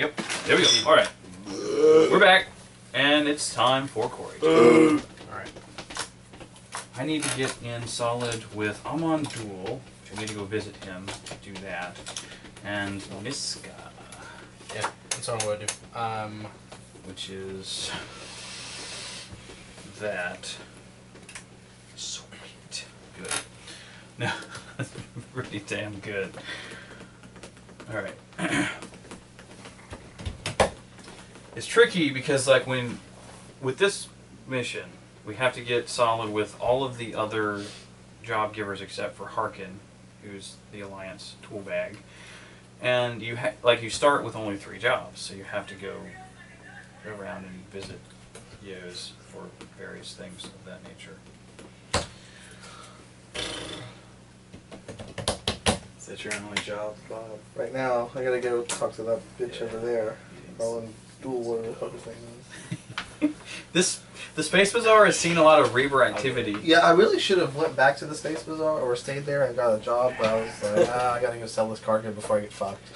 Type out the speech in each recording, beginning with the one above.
Yep. There we go. All right. We're back, and it's time for Corey. Alright. I need to get in solid with Amnon Duul. I need to go visit him. To do that. And Niska, Yeah, that's what I'm going to do. Um, which is that. Sweet. Good. No, that's pretty damn good. All right. it's tricky because like when with this mission, we have to get solid with all of the other job givers except for Harken, who's the Alliance tool bag. And you ha- like you start with only three jobs, so you have to go around and visit Yos for various things of that nature. Is that your only job, Bob? Right now, I gotta go talk to that bitch over there. Roland Duel, whatever the fuck his name is. This the Space Bazaar has seen a lot of Reaver activity. Yeah, I really should have went back to the Space Bazaar or stayed there and got a job, but I was like, ah, I gotta go sell this cargo before I get fucked.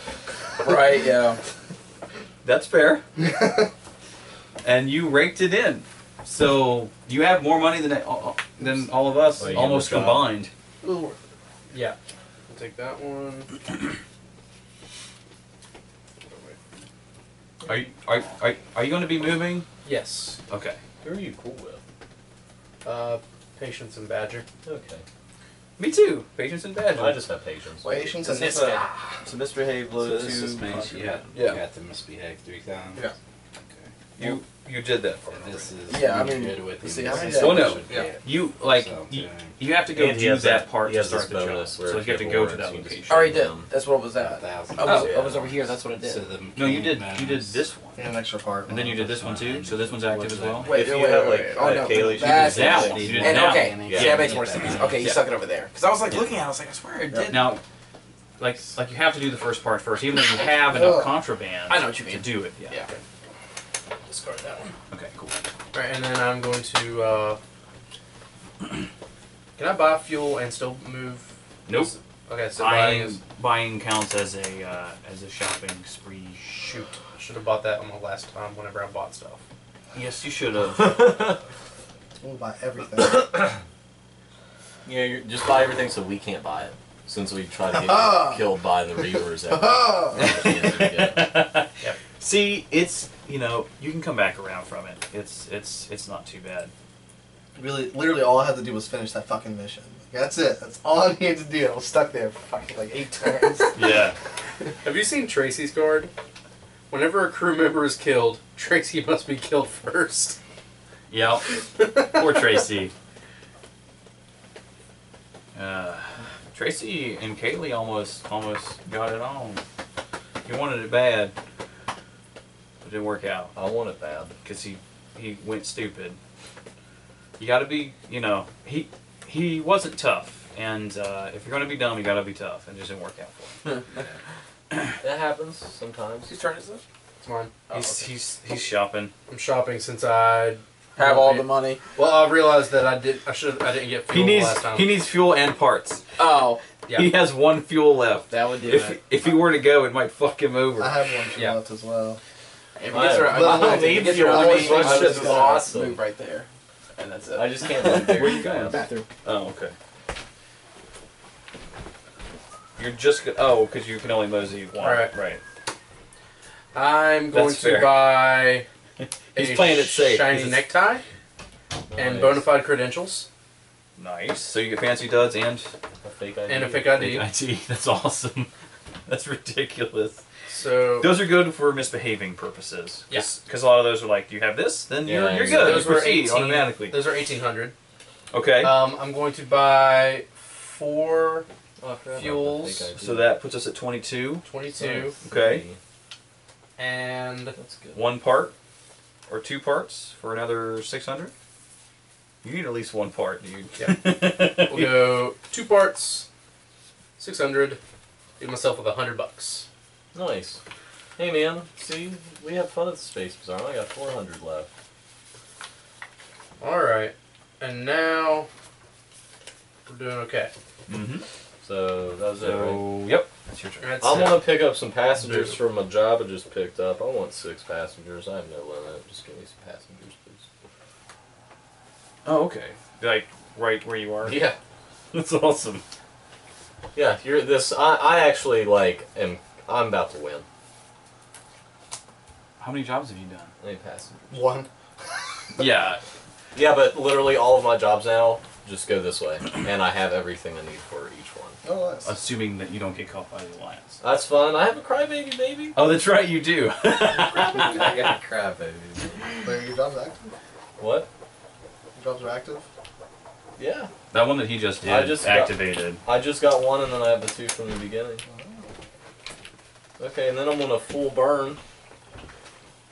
Right, yeah. That's fair. and you raked it in. So you have more money than uh, than all of us Well, almost get the job. combined. Yeah. I'll take that one. Are you are, are, are you going to be moving? Yes. Okay. Who are you cool with? Uh, Patience and Badger. Okay. Me too. Patience and Badger. I just have patience. Patience and This this. is So misbehave So low this two. just means you have, Yeah. you have to misbehave three times. Yeah. Okay. You you did that for me. this is Yeah, I you mean, good with see, him. I mean, This is yeah. what Well, you no. Yeah. You like So, you, you have to go And do that, that- part to start the job. So you have to go to that warrants, you location. I already shoot did. them. That's what was A that. I was, Oh. I was over here. That's what I did. So the No, you did. mechanic You did this one, and an extra part. and then you did this one too. So this one's active as well. Wait, If you wait, have, like, wait. Oh no, Kaylee, she that's did that one. And okay, one. yeah, Yeah. that makes more sense. Okay, you Yeah. stuck it over there because I was like looking at. it, I was like, I swear it did. Now, like like you have to do the first part first, even though you have enough contraband. I know what you mean. to do it. Yeah. Yeah. Discard that one. Okay. Cool. Right, and then I'm going to. Uh, can I buy fuel and still move? Nope. Okay, so buying Buying is. buying counts as a uh, as a shopping spree. Shoot. I should have bought that on the last time whenever I bought stuff. Yes, you should have. We'll buy everything. Yeah, you're, just buy everything so we can't buy it. Since we try to get killed by the Reavers. every-. Yeah. See, it's you know you can come back around from it. It's it's it's not too bad. really, literally, all I had to do was finish that fucking mission. That's it. That's all I needed to do. I was stuck there for fucking like eight turns. Yeah. Have you seen Tracy's guard? Whenever a crew member is killed, Tracy must be killed first. Yep. Poor Tracy. Uh, Tracy and Kaylee almost almost got it on. He wanted it bad, but it didn't work out I want it bad. because he he went stupid. You got to be, you know, he he wasn't tough, and uh, if you're gonna be dumb, you got to be tough, and it just didn't work out for him. That happens sometimes. Whose turn is it? It's mine. Oh, he's okay. he's he's shopping. I'm shopping since I Have all the money. Well, I realized that I did. I should. I didn't get fuel He needs last time. he needs fuel and parts. Oh, Yeah. He has one fuel left. that would do If it. if he were to go, it might fuck him over. I have one Yeah. left as well. If he I- gets her, I I don't don't need need fuel. your I money. mean, I'm just just gonna awesome. move right there, and that's it. I just can't move very Where you going? bathroom. Oh, okay. You're just go- oh, because you can only mosey one. Alright. Right. I'm going That's to fair. buy He's a playing it safe. shiny He's- necktie and Nice. bona fide credentials Nice. So you get fancy duds and A fake ID. and a fake ID. IT. That's awesome. That's ridiculous. So Those are good for misbehaving purposes. Yeah. Because a lot of those are like, do you have this, then you're, Yeah, you're so good. those you were proceed 18 automatically. Those are eighteen hundred. Okay. Um, I'm going to buy four Oh, I forgot about the Fuels. fake ID. so that puts us at 22. 22 Okay. and That's good. One part or two parts for another 600. You need at least one part, dude. Yeah. we'll go two parts, six hundred. Give myself with a hundred bucks. Nice. Hey man, see, we have fun at the Space Bazaar. I got 400 left. All right, and now we're doing okay. mm-hmm. So that was it, right? Yep. That's your turn. That's I'm gonna pick up some passengers Dude. from a job I just picked up. I want six passengers. I have no limit. Just give me some passengers, please. Oh, okay. Like right where you are. Yeah, That's awesome. yeah. You're this. I, I actually like am. I'm about to win. How many jobs have you done? I need passengers. One. Yeah. Yeah, but literally all of my jobs now just go this way, and I have everything I need for each one. Oh, nice. Assuming that you don't get caught by the alliance. That's fun. I have a crybaby baby. Oh, that's right, you do. I got crap, baby. Wait, your jobs active? What? Your jobs are active? Yeah. that one that he just did I just got- activated. I just got one, and then I have the two from the beginning. Okay, and then I'm gonna full burn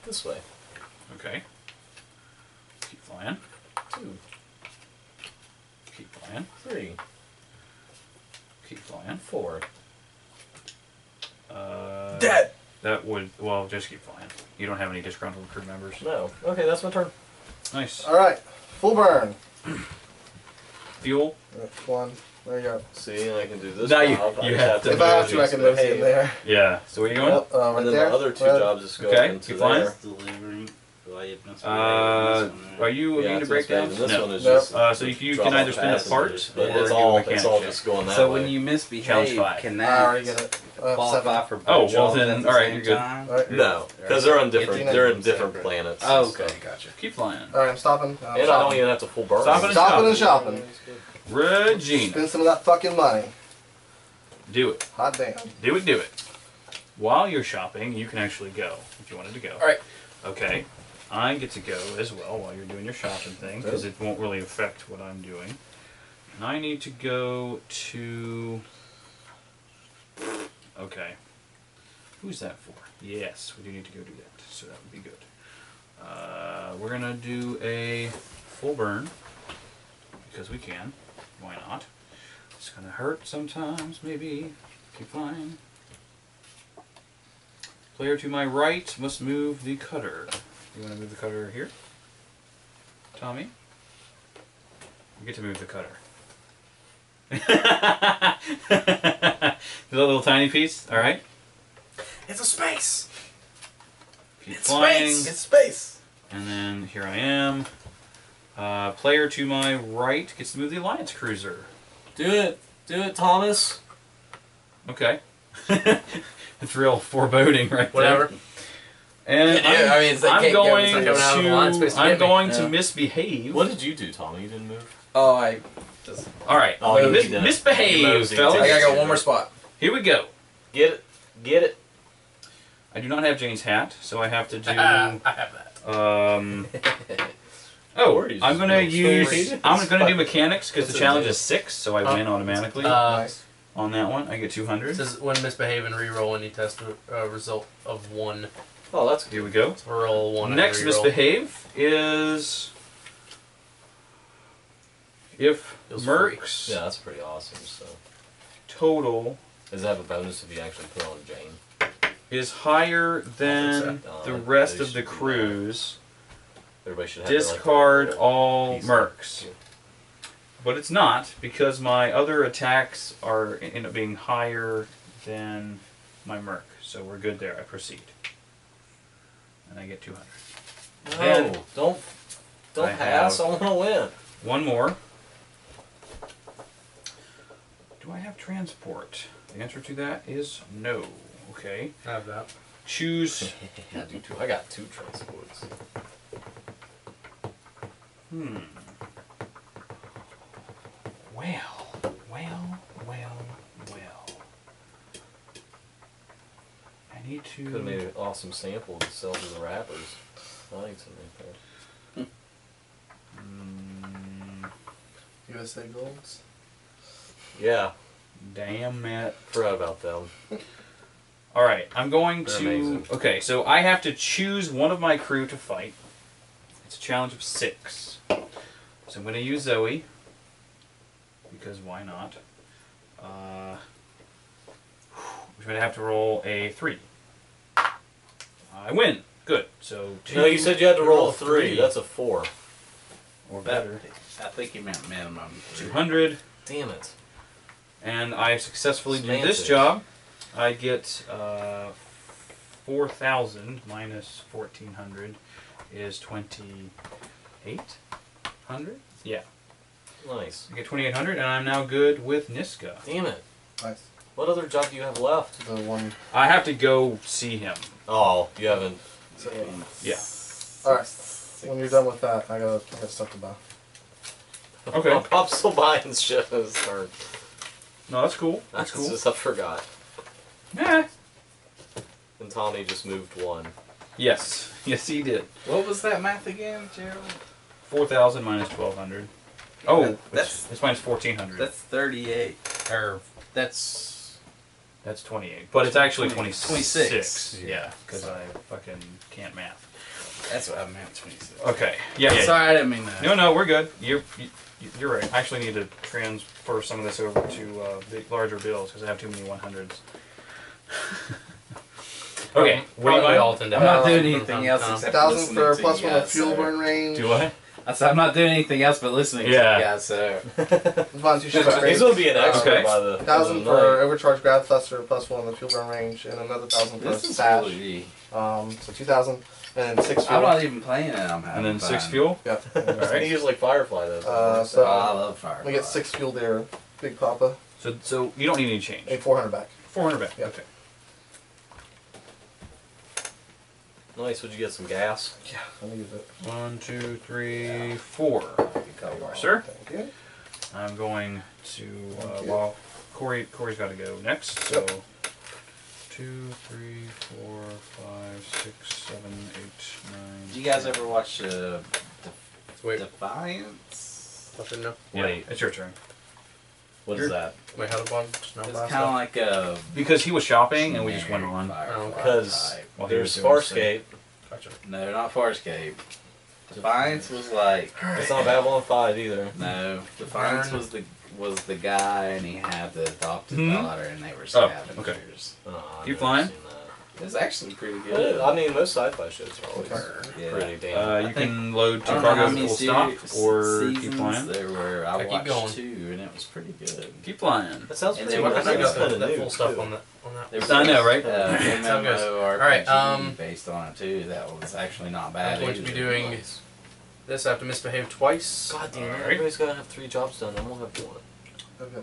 this way. Okay. Keep flying. Two, Keep flying. three, Keep flying. four. Uh, Dead. That would well just keep flying. You don't have any disgruntled crew members. No. Okay, that's my turn. Nice. All right. Full burn. Fuel. One. There you go. See, and I can do this. Now you- job. You just have to If I have to, I can move behave. in there. Yeah. So where are you going? Yep, uh, right and then there. the other two Right. jobs just go Okay, into keep there. Delivering. Do I have nothing? Uh, are you Yeah, immune to it's breakdowns? misbehaving. This no. one is Nope. just. Uh, so you, you can either spend a part passengers, or do it's a all mechanic it's all check. just going that So way. when you misbehave, Challenge five. can I that already get it. Uh, qualify seven. for both Oh, well then, all right, you're good. time? All right. no, because they're on different. They're in different planets. Oh, so- okay, gotcha. Keep flying. All right, I'm stopping. I'm And I don't shopping. even have to full burn. Stop it. Stopping and shopping. Regina, Spend some of that fucking money. do it. Hot damn. Do it. Do it. While you're shopping, you can actually go if you wanted to go. All right. Okay. I get to go as well while you're doing your shopping thing because it won't really affect what I'm doing. And I need to go to. Okay. Who's that for? Yes, we do need to go do that. So that would be good. Uh, we're gonna do a full burn because we can. Why not? It's gonna hurt sometimes, maybe. Keep flying. Player to my right must move the cutter. You want to move the cutter here? Tommy? You get to move the cutter. the little tiny piece, alright? It's a space. Keep It's flying. space. It's space. And then here I am. Uh, player to my right gets to move the Alliance Cruiser. Do it. Do it, Thomas. Okay. it's real foreboding right Whatever. there. And Yeah, I'm, I mean, it's like I'm can't go- going it's not coming out of the line space to to I'm get me. going to misbehave. What did you do, Tommy? You didn't move. Oh, I just. All right, Oh, you mis- did misbehave, fellas. I gotta go one more spot. Here we go. Get it. Get it. I do not have Jayne's hat, so I have to do. I have that. Um, oh, Or you I'm gonna go use. I'm gonna do mechanics because the challenge is six, so I Oh. win automatically Uh, on that one. I get 200. This is when misbehave and reroll any test uh, result of one. Oh, that's Here we go. Roll one. Next reroll. misbehave is if Feels free. Mercs yeah, that's pretty awesome. So, total does that have a bonus if you actually put on Jayne? is higher than the Uh, rest of the should do crews. Everybody should have their, like, Discard little all piece. mercs. But it's not because my other attacks are end up being higher than my merc. So we're good there. I proceed. And I get 200. No, Then don't don't I pass. I want to win. One more. Do I have transport? The answer to that is no. Okay. I have that. Choose. I do too. I got two transports. Hmm. Well, well, well, well. I need to. Could have made an awesome sample to sell to the rappers. I think something there. Mm, USA Golds. Yeah, damn it. forgot about them. All right, I'm going They're to. amazing. Okay, so I have to choose one of my crew to fight. It's a challenge of six. So I'm going to use Zoe. Because why not? Uh, which would have to roll a three. I win. Good. So two No, you said you had to roll Roll a three. three. That's a four. or better. I think you meant minimum. Two hundred, Damn it. and I successfully do this job. I get uh, four thousand minus fourteen hundred is twenty eight hundred. Yeah, Nice. I get twenty eight hundred, and I'm now good with Niska. Damn it. Nice. What other job do you have left? The one. I have to go see him. Oh, you haven't. So, Yeah. all right. When you're done with that, I got I got stuff to buy. Okay. I'm still buying shows. Or, No, that's cool. That's that's cool. just I forgot. Yeah. And Tommy just moved one. Yes. Yes, he did. What was that math again, Gerald? Four thousand minus twelve hundred. Oh, That- that's it's minus fourteen hundred. That's 38. Or, that's. That's 28. But it's actually 20 26. 26. Yeah, because I fucking can't math. That's what I meant, 26. Okay. Yeah, yeah. Sorry, I didn't mean that. No, no, we're good. You're, you, you're right. I actually need to transfer some of this over to uh, big, larger bills because I have too many 100s. okay. What do you buy? all tend I'm not doing anything else time. except Thousand for to one of fuel so- burn range. Do I? I said I'm not doing anything else but listening Yeah. to you guys, so. One, two ship He's range. gonna be an expert Okay. by the Thousand for overcharge grab thruster plus one on the fuel burn range, and another thousand for This is stash. really. Um, so two thousand, and then six fuel. I'm not even playing it. I'm having And then six fuel? Yeah. All He right. uses like Firefly though. Uh, so Oh, I love fire. we get six fuel there. Big Papa, So, so you don't need any change. and four hundred back. 400 back. Yeah. Okay. Nice. Would you get some gas? Yeah, let me use it. One, two, three, four. There you are, sir. Thank you. I'm going to, uh, well, Corey, Corey's got to go next. So, Yep. two, three, four, five, six, seven, eight, nine. Do you guys ever watch uh, Wait, Defiance? nothing. No. Yeah, Wait. it's your turn. What is that? Wait, how the bond? Just no It's kind of like a. Because he was shopping and we just went on. Oh, Because While he there's was doing his Farscape. Gotcha. No, not Farscape. Defiance was like It's not Babylon 5 either. no. Defiance was the was the guy, and he had the adopted Mhm. daughter, and they were Oh, scavengers. okay. Oh, I've never flying. seen that. It's actually pretty good. I mean, most sci-fi shows are always Yeah. pretty damn. Uh, you I can load I two don't know how cargo full seri- stop or keep seasons flying. there were. I Okay, keep watched going. two, and it was pretty good. Keep flying. that sounds and pretty they I were- good. got That's that, that full stuff on that. On that. Was I know, right? Uh, Sound good. Alright, um, based on it too. That was actually not bad. I'm going to be either. doing this. I have to misbehave twice. God damn it! Alright. Everybody's gotta have three jobs done. I'm gonna have one.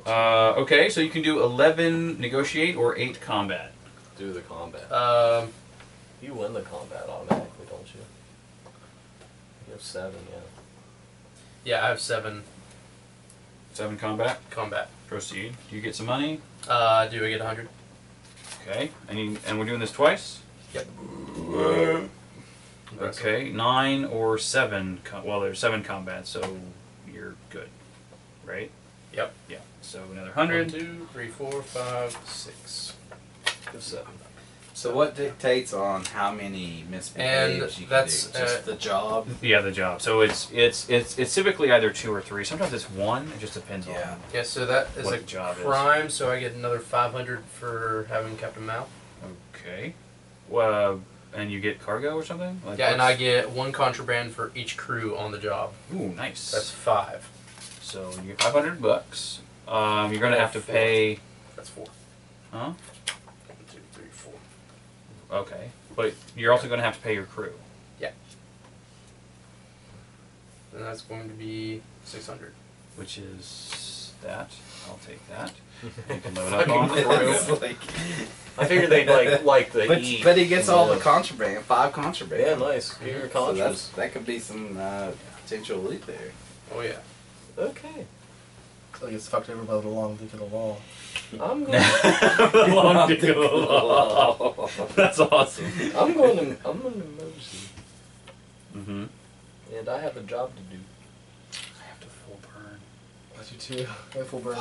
Uh, okay, so you can do 11 negotiate or 8 combat. Do the combat. Um, You win the combat automatically, don't you? You have seven, yeah. yeah, I have seven 7 combat. combat. Proceed. Do you get some money? Uh, do I get a 100? Okay. And, you, and we're doing this twice? Yep. Okay. 9 or 7. Com- well, there's 7 combat, so you're good. Right? Yep. Yeah. So another One, 100. two, three, four, five, six. Go seven. So what dictates on how many misbehaves you can that's, do? Just uh, the job. Yeah, the job. So it's it's it's it's typically either 2 or 3. Sometimes it's 1. It just depends Yeah. on Yeah, so that is a the job is. crime, so I get another 500 for having Captain Mal. Okay. Well, and you get cargo or something? Like Yeah, and I get one contraband for each crew on the job. Ooh, nice. That's five. so you get 500 bucks. Um, you're gonna have to four. pay. That's four. Huh? One, two, three, four. Okay. But you're also gonna have to pay your crew. Yeah. And that's going to be 600. which is that. I'll take that. You can load up on Fucking it. It's like- I figured they'd like like the but, E. but he gets all the Yeah. contraband, five contraband. Yeah, nice. Get your So that's, contras. that could be some uh, potential loot there. Oh, yeah. Okay. So he gets fucked over by the long dick of the law. I'm going. Long dick of the law. That's awesome. I'm going to. I'm going to Mosey, Mm-hmm. and I have a job to do. I have to full burn. I do too. I full burn.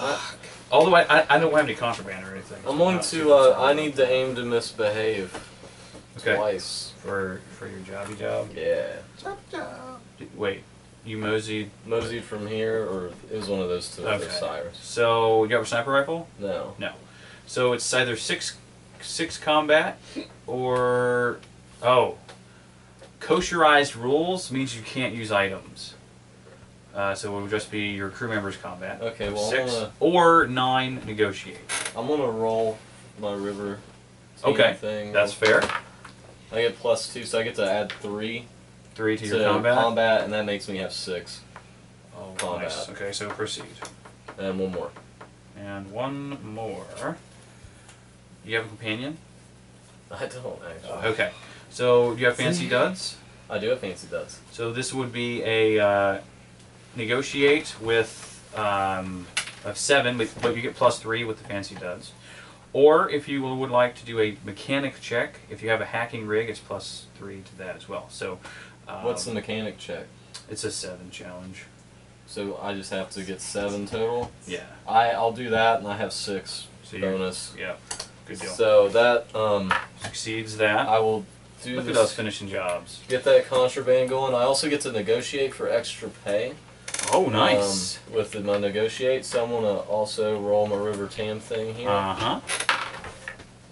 Although I, I, I don't have any contraband or anything. I'm going to. Uh, I need to aim to misbehave Okay. twice. For for your jobby job. Yeah. Wait, you moseyed. Moseyed from here, or it was one of those two. Okay. Cyrus. So you have a sniper rifle? No. No. So it's either six six combat or oh kosherized rules means you can't use items. Uh, so it would just be your crew members combat. Okay, well, I'm 6 gonna- or nine negotiate. I'm gonna roll my river. Okay, thing. That's fair. I get plus two, so I get to add three Three to, to your combat. and that makes me have six. Oh, combat. nice. Okay, so proceed. And one more. And one more. You have a companion? I don't actually. Okay. So do you have fancy duds? I do have fancy duds. So this would be a uh, negotiate with um, of seven, but, but you get plus three with the fancy duds. Or if you would like to do a mechanic check, if you have a hacking rig, it's plus three to that as well. So um, What's the mechanic check? It's a seven challenge. So I just have to get seven total. Yeah. I I'll do that, and I have six So bonus. Yeah. Good deal. So that um, Succeeds that. I will do Look at this. us finishing jobs. Get that contraband going. I also get to negotiate for extra pay. Oh, nice. Um, with the, my negotiate, so I'm gonna also roll my River Tam thing here. Uh huh.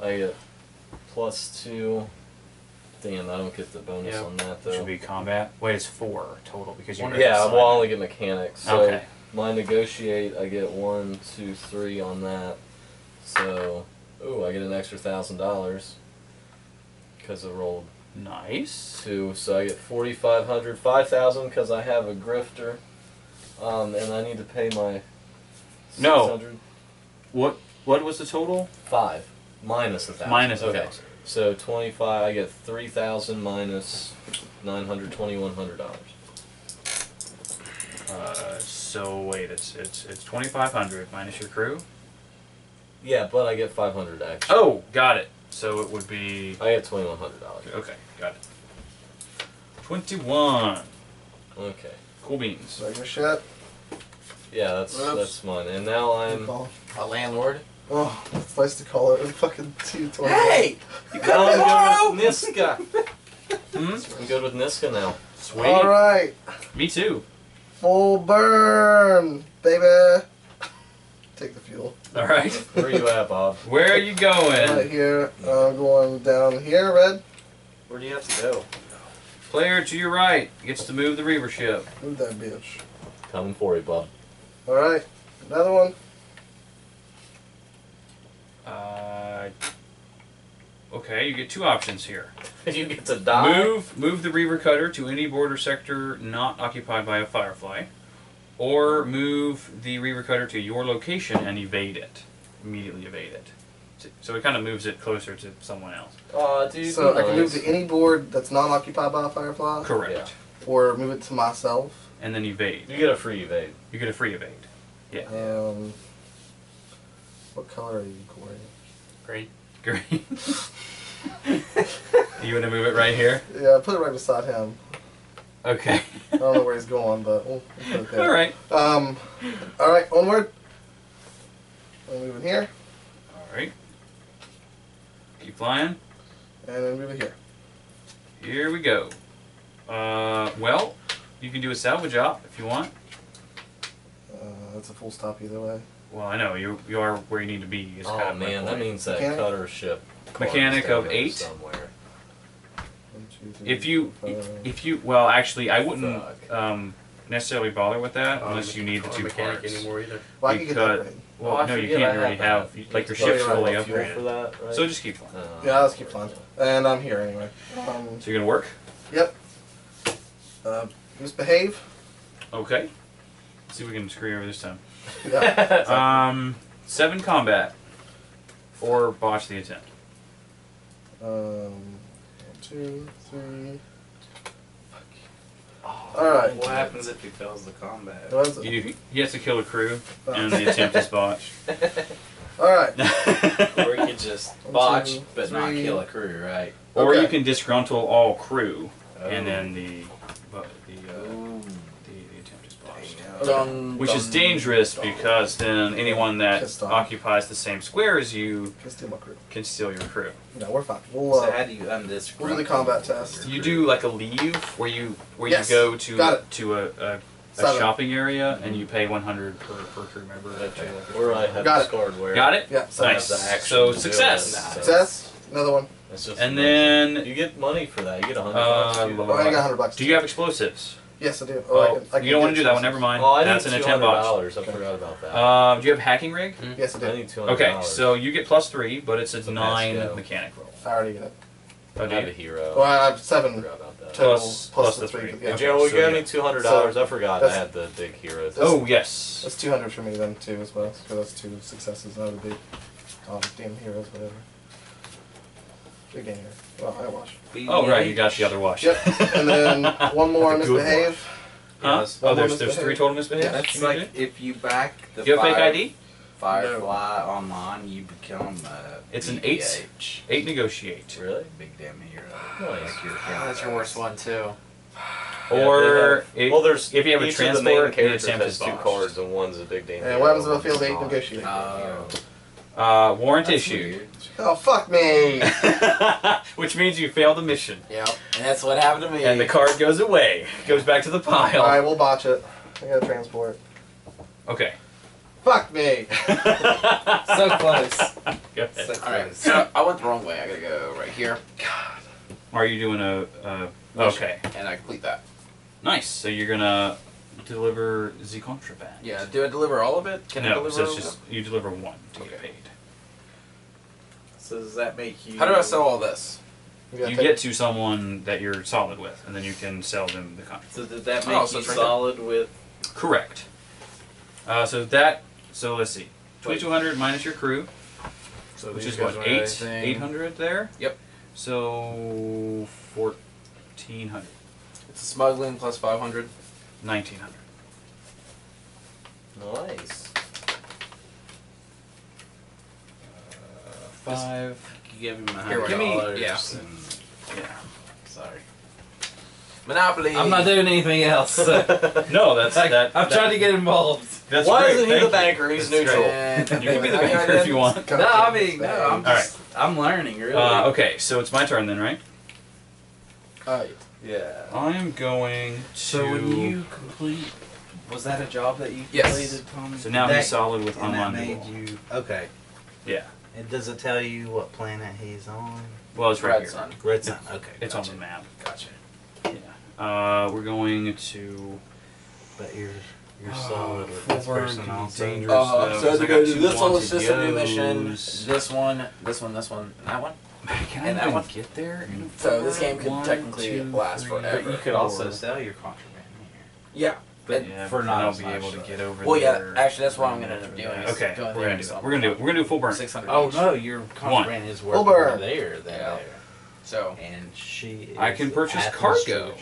I get plus two. Damn, I don't get the bonus Yeah, on that though. Should be combat. Wait, it's four total because you. Wonder- yeah, well, I only get mechanics. So Okay. my negotiate, I get one, two, three on that. So, ooh, I get an extra thousand dollars because I rolled Nice. two. So I get forty five hundred, five thousand because I have a grifter, um, and I need to pay my No. 600 What What was the total? five minus a thousand. Minus a okay. thousand. So twenty five. I get three thousand minus nine hundred twenty one hundred dollars. Uh, so wait, it's it's it's twenty five hundred minus your crew. Yeah, but I get five hundred actually. Oh, got it. So it would be I get twenty one hundred dollars. okay. Got it. Twenty one. Okay. Cool beans. So your shit. Yeah, that's Oops. that's mine. And now I'm Call. A landlord. Oh, it's nice to call it a fucking two twenty. Hey! You now got I'm good with Niska. Hmm? I'm good with Niska now. Sweet. All right, Me too. full burn, baby. Take the fuel. All right. Where are you at, Bob? Where are you Right going? here, uh, going down here, red. Where do you have to go? Player to your right gets to move the Reaver ship. Move that bitch. Coming for you, Bob. All right, another one. Uh, okay, you get two options here. you get to die. Move move the Reaver cutter to any border sector not occupied by a Firefly, or move the Reaver cutter to your location and evade it. Immediately evade it. So- So it kind of moves it closer to someone else. Aw, dude. So I can move to any board that's not occupied by a firefly, Correct. or move it to myself. And then evade. You get a free evade. You get a free evade. Yeah. Um, what color are you, Corey? Green. Great. you want to move it right here? Yeah, put it right beside him. Okay. I don't know where he's going, but we'll, we'll put it there. All right. Um, all right, onward. We'll move it here, All right. Keep flying. and then move it here. Here we go. Uh, well, you can do a salvage op if you want. Uh, that's a full stop either way. Well, I know you you are where you need to be. Is kind Oh of man, that means that Mechanic? cutter ship. Mechanic of eight? somewhere. One, two, three, If you four, five. if you well, actually, I wouldn't Fuck. um, necessarily bother with that unless you need the not a two mechanic parts. anymore either. well, I can get because- that. Right. Well, Oh, I no, you forget can't I already have that. like your You ship's have to fully roll up. fuel for that, right? So just keep flying. Uh, Yeah, let's keep flying. And I'm here anyway. Um, So you're gonna work? yep. Uh, misbehave. Okay. Let's see if we can screw you over this time. Yeah. Um, seven combat, or botch the attempt. um, one, two, three. All right. What happens if he fails the combat? What is it? You, he has to kill a crew, and the attempt is botched. All right. or you could just One, botch two, but not kill a crew, right? Or Okay. you can disgruntle all crew, Oh. and then the but the, uh, Ooh. the the attempt is botched. Dun, Which is dangerous dun. because then anyone that Pissed occupies the same square as you Can steal my crew. can steal your crew. No, we're fine. We'll, So uh, how do you undisc? we'll do the combat test. You do like a leave where you where Yes. you go to to a, a, a shopping area and you pay 100 per, per crew member. Okay. Where I have Got it. discard where. Got it? Yeah. So Nice. So success. it, Success. Another one. It's just And amazing. then you get money for that. You get hundred Uh, bucks. Oh, I got 100 bucks. do you have explosives? Yes, I do. Oh, I Oh, can, I can you don't want to do that one. Never mind. Oh, I That's need in a two ten hundred bucks. dollars. I forgot about that. Uh, do you have hacking rig? Yes, I I do. need two hundred Okay, so you get plus three, but it's a So nine let's mechanic roll. I already get it. Oh, I have a hero. Well, I have I seven forgot about that. total Plus- plus, plus the the three. three. Yeah. Hey, Joe, will so you give yeah. me two hundred dollars? So, I forgot I had the big hero. That's- Oh yes. That's 200 for me then too as well. Because that's two successes out of the big um, damn heroes, whatever. Big damn. Well, I watch. Oh right, you got the other wash. Yep. And then one more The good misbehave. Huh? Yes. Oh, One more there's there's three total misbehaves. Yeah, That's like if you back the Do you have fake ID? Firefly online, you become a It's an eight. BBH. Eight negotiate. Really? Big damn hero. Nice. Like your Oh, that's your worst one too. Or Yeah, have- it- well, there's if you have a each of the transport, main it's characters has two box. cards, and one's a big damn. And what happens if I hero, fail one's to not. negotiate? Oh. Uh, warrant That's issued, weird. Oh fuck me! which means you fail the mission, Yep. And that's what happened to me. and the card goes away, goes back to the pile. All right, we'll botch it. I gotta transport. Okay. Fuck me! so close. Go ahead. Alright, so I went the wrong way. I gotta go right here. God. Are you doing a? a okay. And I complete that. Nice. So you're gonna deliver the contraband. Yeah, do I deliver all of it? Can no, I deliver so it's just you deliver one to okay. get paid. So does that make you? How do I sell all this? You, get to someone that you're solid with, and then you can sell them the contraband. So did that oh, make oh, so you solid with? Correct. Uh, so that so let's see, twenty two hundred minus your crew, so which is what eight eight hundred there. Yep. So fourteen hundred. It's a smuggling plus five hundred. 1900. Nice. Uh, five. Give him a Here we hundred go. dollars. Yeah. and- yeah. Sorry. Monopoly. I'm not doing anything else. So. No, that's I, that. I'm that- trying to get involved. That's Why great, isn't he thank the banker? He's neutral. You can be the banker if you want. No, I mean, no, I'm All just, I'm learning really. Uh, okay, so it's my turn then, right? Uh, yeah. I am going to. So when you complete, was that a job that you Yes. completed, Tommy? So now That- he's solid with And that made duel. you okay. Yeah. And does it tell you what planet he's on? Well, it's right Red here. Sun. Red Sun. Okay. It's gotcha. on the map. Gotcha. Yeah. Uh, we're going to. But you're you're Oh, solid with this burn person can be also. dangerous. Uh, though, so I 'cause have I to go do this one, wanted it's just a new mission. This one, this one, this one, and that one. Can I and that even one. get there? in a So this game could technically two, last three, forever. But you could also four. sell your contraband here. Yeah. But yeah, for but not I'll as be much, able to though. get over Well, yeah. there. Actually, that's what I'm gonna end up doing. is Okay, going we're gonna do it. We're gonna do it. We're gonna do full burn. Six hundred. here. Oh no, your contraband is worth Uber. more there than Yeah. there. So And She. I can purchase at cargo. Sturgeon,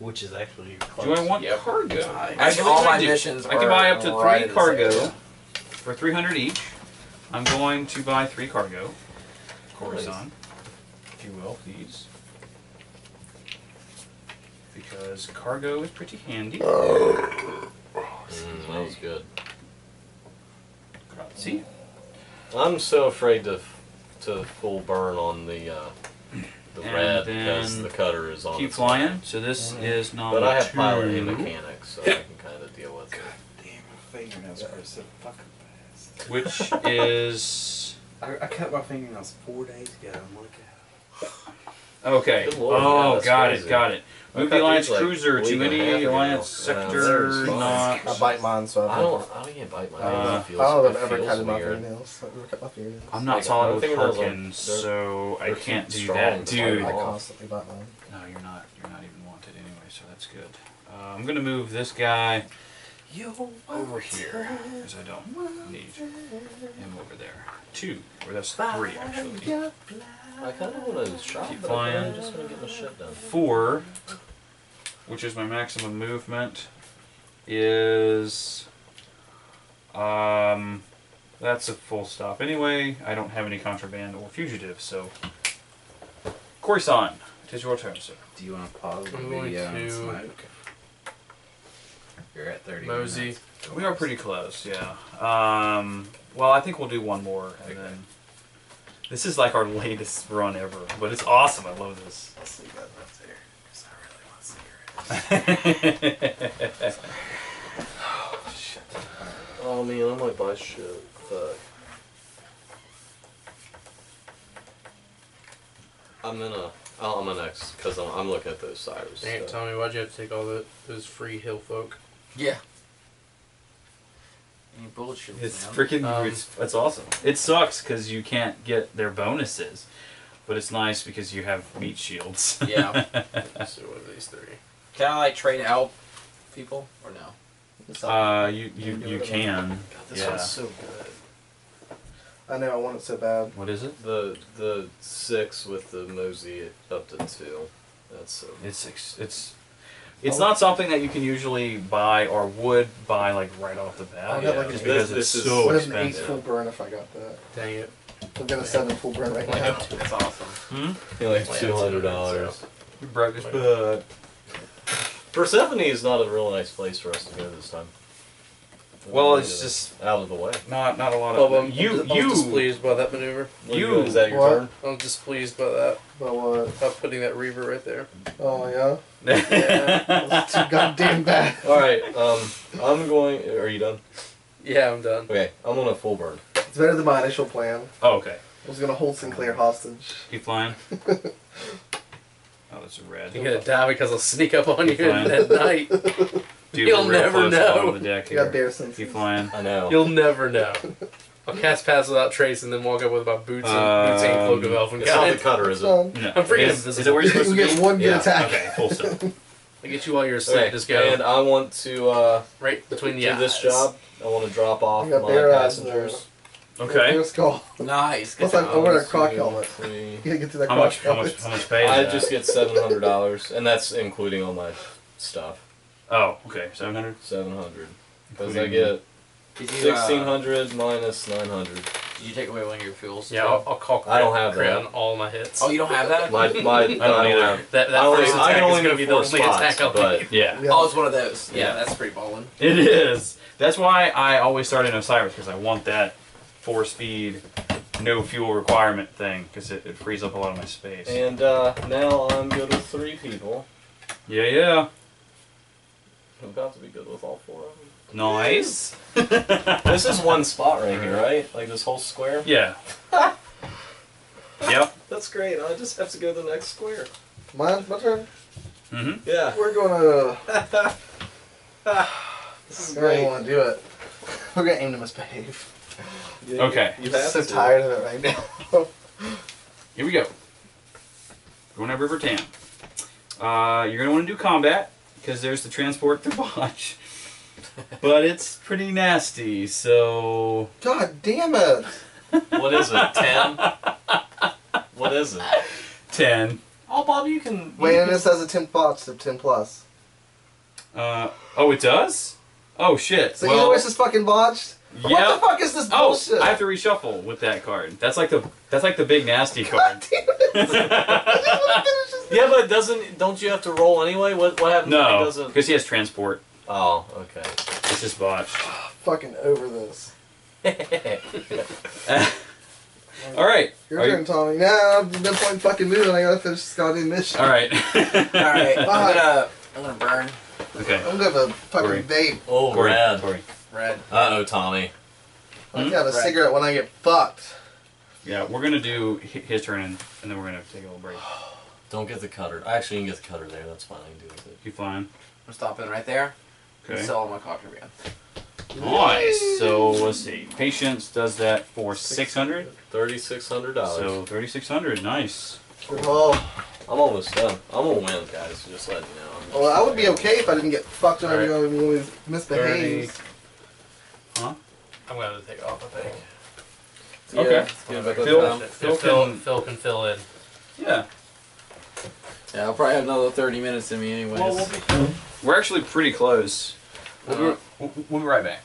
which is actually your Do I close. want Yep. cargo? actually, Actually, all what my I do- missions I can are buy up to right three this cargo area. for 300 each. I'm going to buy three cargo. Coruscant, if you will, please. Because cargo is pretty handy. Mm, that was good. See? I'm so afraid to to full burn on the uh, the And red because then the cutter is on. Keep its flying. way. So this is not. But I have pilot and mechanics, so I can kind of deal with it. damn, my fingernails grow so fucking fast. which is I, I cut my fingernails four days ago. I'm like, okay. Good lord, yeah, oh, that's got crazy. it, got it. I Move cut the alliance these, like, cruiser a to week and a half any ago. alliance Yeah, sector that's fine. not. I bite mine, so I I don't. don't. I can't bite my Uh, nails. It I don't know it if I've ever feels cutted my weird. fingernails. I've never cut my fingernails. I'm not Like, solid my with fingernails are- Harken, they're- so I they're can't do strong that, to dude. I off. constantly bite mine. No, you're not. You're not even wanted anyway, so that's good. Uh, I'm gonna move this guy Yo, over here because I don't need him over there. Two, or that's three actually. I kind of want to shop, Keep but I flying. am just gonna get my shit done. Four, which is my maximum movement, is um, that's a full stop. Anyway, I don't have any contraband or fugitive, so. Coruscant, it is your turn, sir. do you want to pause the I'm going video and to- smoke? You're at 30 Mosey. minutes. We are pretty close, yeah. Um, well, I think we'll do one more, and then this is like our latest run ever, but it's awesome. I love this. Let's leave that up there, because I really want cigarettes. Oh man, I might buy shit. Fuck. I'm gonna. Oh, I'm an X because I'm, I'm looking at those sirens. Dang it, so. Tommy, why'd you have to take all the those free hill folk? Yeah. Any bullet shields? It's man? freaking. Um, it's it's awesome. It sucks because you can't get their bonuses, but it's nice because you have meat shields. Yeah. so what are these three? Can I like trade out people or no? It's uh, you you Get you can. God, this yeah. one's so good. I know I want it so bad. What is it? The the six with the mosey up to two. That's so. It's ex- it's it's not something that you can usually buy or would buy like right off the bat. I would have, like, just an because eight- it's this is- so I have an eight expensive. full burn if I got that. Dang it. I've got a seven full burn right now. That's awesome. Hmm? Like two hundred and dollars. You broke his butt. Persephone is not a real nice place for us to go this time. Well, We'll it's just out of the way. not not a lot of I'm, you I'm, I'm you. displeased by that maneuver. What You- is that your What? turn? I'm displeased by that. But what? By putting that reaver right there. Oh yeah, Yeah. that's too goddamn bad. All right. Um, I'm going. Are you done? Yeah, I'm done. Okay, I'm on a full burn. It's better than my initial plan. oh, okay. I was gonna hold Sinclair hostage. Keep flying. oh, that's a red. You're gonna die because I'll sneak up on you Fine. at night. Dude, You'll never close to the bottom know. the deck You got here. bear sense. Keep flying. I know. You'll never know. I'll cast pass without trace and then walk up with my boots and, boots and cloak of Um, elven It's not the guide. cutter, is it? fun. No. I'm freaking is, is it where you're supposed You to get be? one good Yeah, attack. Okay, full stop. I get you while you're asleep. Okay, Just go and I want to uh, right between the do eyes. this job. I want to drop off You got my bear eyes passengers. Okay. Bear skull. Nice. Good Plus, I'm job. over a croc two, helmet. You gotta get to that How croc much? How helmet. much? How much pay is I that? just get seven hundred dollars, and that's including all my stuff. Oh, okay. Seven hundred. Seven hundred, because I get Did you, uh, sixteen hundred minus nine hundred. Did you take away one of your fuels? Yeah. I'll, I'll call. I don't have that. on all my hits. Oh, you don't have that? My my I don't either. have. that that I only- first I attack can only is gonna do be the four only spots, attack I'll but- need. Yeah. Yeah. Oh, it's one of those. Yeah, Yeah. that's pretty ballin'. It is. That's why I always start in Osiris because I want that four speed, no fuel requirement thing because it, it frees up a lot of my space. And uh, now I'm good with three people. yeah, yeah. I'm about to be good with all four of them. Nice. This is one spot right here, right? Like this whole square. Yeah. yep. That's great. I just have to go to the next square. Mine, my turn. Mm-hmm. Yeah. We're gonna. This is I don't great. want to do it. We're gonna aim to misbehave. Yeah, Okay. You, you I'm so to. tired of it right now. Here we go. Going to River Tam. Uh, you're gonna want to do combat because there's the transport through botch, but it's pretty nasty. So God damn it! What is it? Ten. what is it? ten. Oh, Bob, you can. Wait, you and can- this has a 10 plus to 10 plus. Uh, oh, it does. Oh shit. So either well, way, it's just fucking botched. Yeah. What the fuck is this Oh, bullshit? I have to reshuffle with that card. That's like the that's like the big nasty card. Yeah, but doesn't don't you have to roll anyway? What what happens? if no, It doesn't. because he has transport. Oh, okay. It's just botched. fucking over this. All right. Your Are you- turn, Tommy. Nah, I've been playing fucking moving. I gotta finish this goddamn mission. All right. All right, I'm gonna I'm gonna burn Okay. I'm gonna have a Corey. fucking vape. Oh, Corey, rad. Corey. Red. Uh oh, Tommy. I Hmm? got a Right. cigarette when I get fucked. Yeah, we're gonna do hi- his turn and, and then we're gonna take a little break. Don't get the cutter. I actually, you can get the cutter there. That's fine. I can do with it. Keep flying. I'm stopping right there. Okay. And sell all my coffee again. Nice. So let's see. Patience does that for six hundred. Thirty-six hundred dollars. So thirty six hundred. Nice. Good haul. I'm almost done. I'm gonna win, guys. Just letting you know. Well, I would be okay if I didn't get fucked whenever Alright. you always misbehaves. Huh? I'm gonna have to take off. I think. Okay. Yeah, back Phil- down. Phil Phil, can- Phil can fill in. Yeah. Yeah, I'll probably have another 30 minutes in me anyways. We're actually pretty close. Uh-huh. We'll be, we'll, we'll be right back.